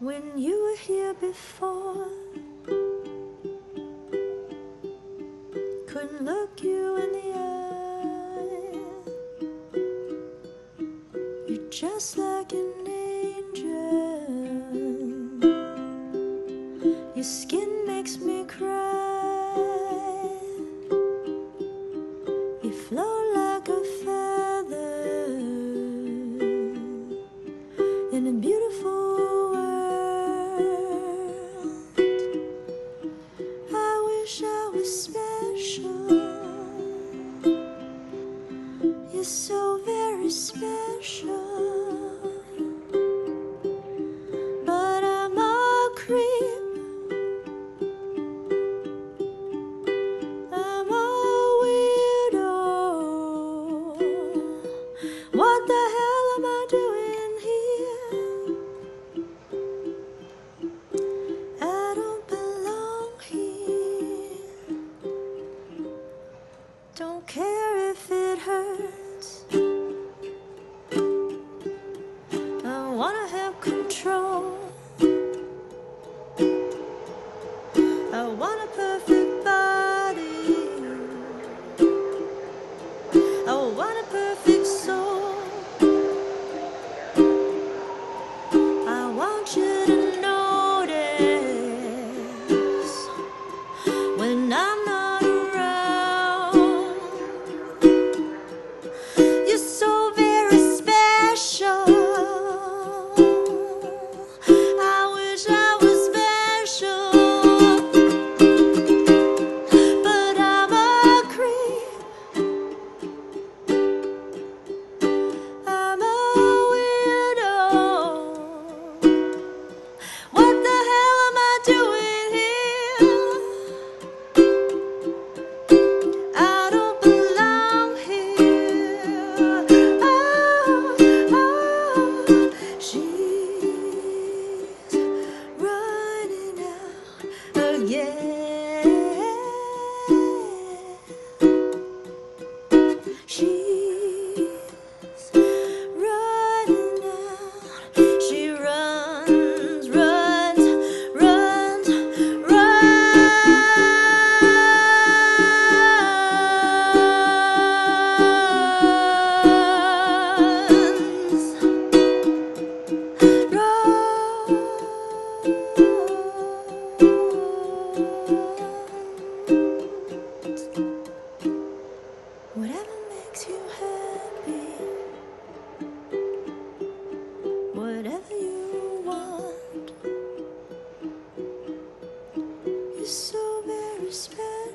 when you were here before. Couldn't look you in the eye. You're just like an angel. Your skin makes me cry. You flow like a feather in a beautiful I'm a. What the hell am I doing here? I don't belong here. Don't care if it hurts. I wanna have control.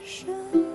是。